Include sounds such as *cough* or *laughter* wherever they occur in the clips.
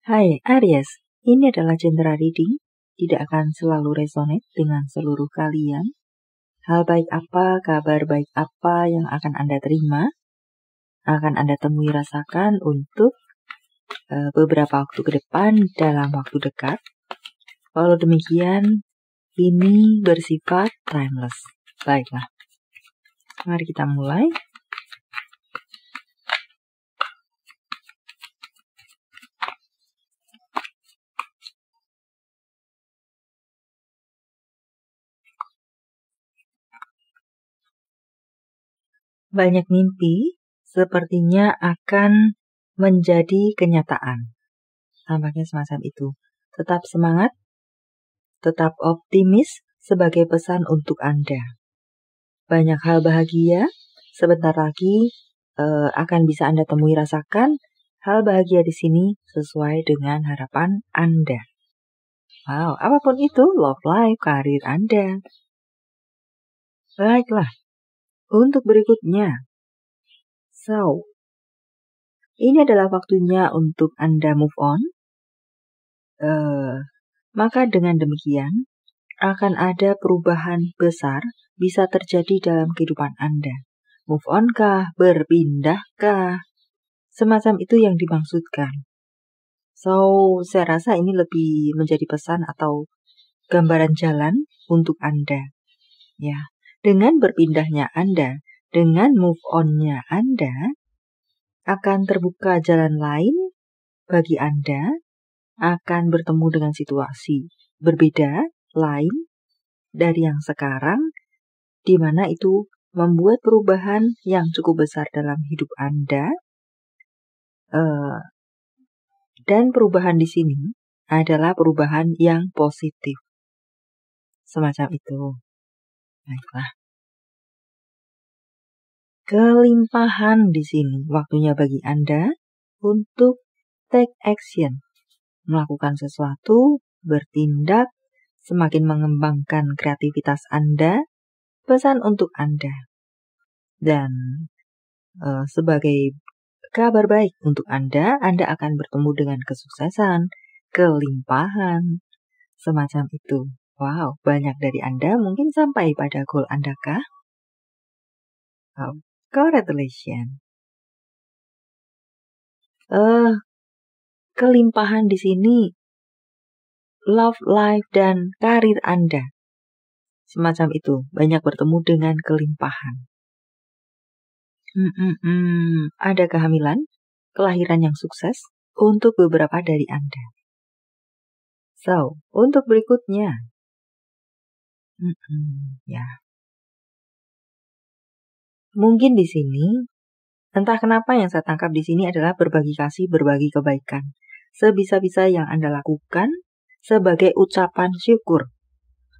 Hai Aries, ini adalah general reading, tidak akan selalu resonate dengan seluruh kalian. Hal baik apa, kabar baik apa yang akan Anda terima, akan Anda temui rasakan untuk uh, beberapa waktu ke depan dalam waktu dekat. Walau demikian, ini bersifat timeless. Baiklah, mari kita mulai. Banyak mimpi sepertinya akan menjadi kenyataan. Tampaknya semacam itu. Tetap semangat, tetap optimis sebagai pesan untuk Anda. Banyak hal bahagia sebentar lagi uh, akan bisa Anda temui rasakan hal bahagia di sini sesuai dengan harapan Anda. Wow, apa pun itu, love life, karir Anda. Baiklah, untuk berikutnya. So, ini adalah waktunya untuk Anda move on. Uh, maka dengan demikian, akan ada perubahan besar bisa terjadi dalam kehidupan Anda. Move on kah? Berpindah kah? Semacam itu yang dimaksudkan. So, saya rasa ini lebih menjadi pesan atau gambaran jalan untuk Anda. Ya, dengan berpindahnya Anda, dengan move on-nya Anda, akan terbuka jalan lain bagi Anda, akan bertemu dengan situasi berbeda, lain dari yang sekarang, di mana itu membuat perubahan yang cukup besar dalam hidup Anda. Uh, dan perubahan di sini adalah perubahan yang positif. Semacam itu. Baiklah. Kelimpahan di sini waktunya bagi Anda untuk take action, melakukan sesuatu, bertindak, semakin mengembangkan kreativitas Anda, pesan untuk Anda. Dan uh, sebagai kabar baik untuk Anda, Anda akan bertemu dengan kesuksesan, kelimpahan, semacam itu. Wow, banyak dari Anda mungkin sampai pada goal Anda kah? Oh, congratulations. Eh, uh, kelimpahan di sini love life dan karir Anda. Semacam itu, banyak bertemu dengan kelimpahan. Hmm. Ada kehamilan, kelahiran yang sukses untuk beberapa dari Anda. So, untuk berikutnya, Ya. Mungkin di sini, entah kenapa yang saya tangkap di sini adalah berbagi kasih, berbagi kebaikan. Sebisa-bisa yang Anda lakukan sebagai ucapan syukur.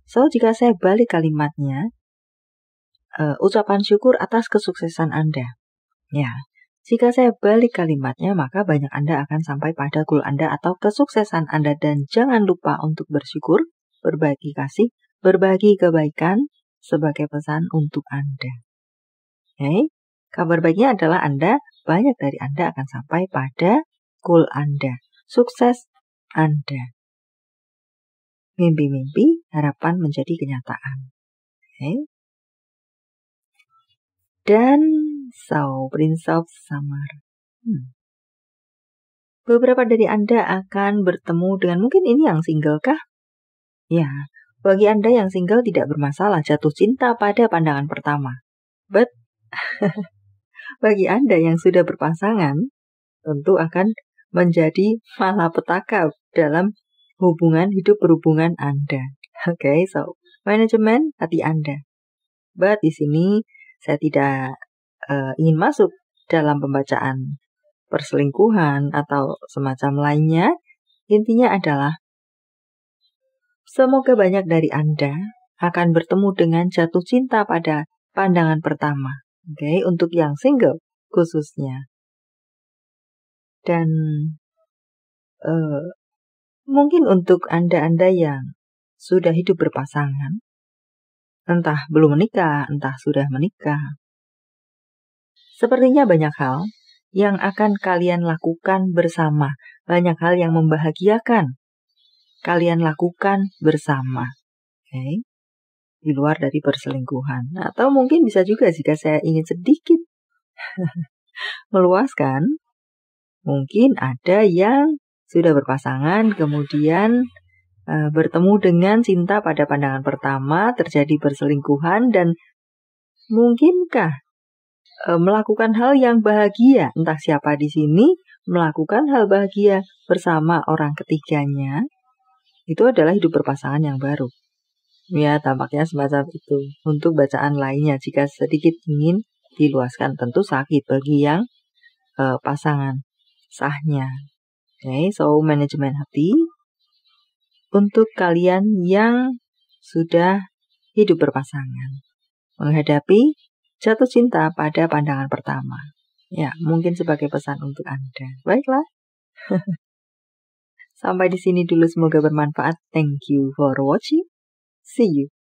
So, jika saya balik kalimatnya, uh, ucapan syukur atas kesuksesan Anda. Ya, jika saya balik kalimatnya, maka banyak Anda akan sampai pada goal Anda atau kesuksesan Anda. Dan jangan lupa untuk bersyukur, berbagi kasih, berbagi kebaikan sebagai pesan untuk Anda. Oke, okay? kabar baiknya adalah Anda, banyak dari Anda akan sampai pada goal Anda, sukses Anda. Mimpi-mimpi, harapan menjadi kenyataan. Okay? Dan so, Prince of Summer. Hmm. Beberapa dari Anda akan bertemu dengan mungkin ini yang single kah? Ya, bagi Anda yang single tidak bermasalah jatuh cinta pada pandangan pertama. But *laughs* bagi Anda yang sudah berpasangan, tentu akan menjadi malapetaka dalam hubungan hidup berhubungan Anda. *laughs* Oke, okay, so manajemen hati Anda. But di sini saya tidak uh, ingin masuk dalam pembacaan perselingkuhan atau semacam lainnya. Intinya adalah Semoga banyak dari Anda akan bertemu dengan jatuh cinta pada pandangan pertama. Oke, okay? untuk yang single khususnya. Dan uh, mungkin untuk Anda-Anda yang sudah hidup berpasangan, entah belum menikah, entah sudah menikah. Sepertinya banyak hal yang akan kalian lakukan bersama banyak hal yang membahagiakan kalian lakukan bersama. Okay? Di luar dari perselingkuhan. Atau mungkin bisa juga jika saya ingin sedikit *laughs* meluaskan, mungkin ada yang sudah berpasangan kemudian uh, bertemu dengan cinta pada pandangan pertama, terjadi perselingkuhan dan mungkinkah uh, melakukan hal yang bahagia, entah siapa di sini melakukan hal bahagia bersama orang ketiganya, itu adalah hidup berpasangan yang baru. Ya, tampaknya semacam itu. Untuk bacaan lainnya, jika sedikit ingin diluaskan, tentu sakit bagi yang uh, pasangan sahnya. Oke, okay, so manajemen hati untuk kalian yang sudah hidup berpasangan. Menghadapi jatuh cinta pada pandangan pertama. Ya, mungkin sebagai pesan untuk Anda. Baiklah. *laughs* Sampai di sini dulu semoga bermanfaat. Thank you for watching. See you.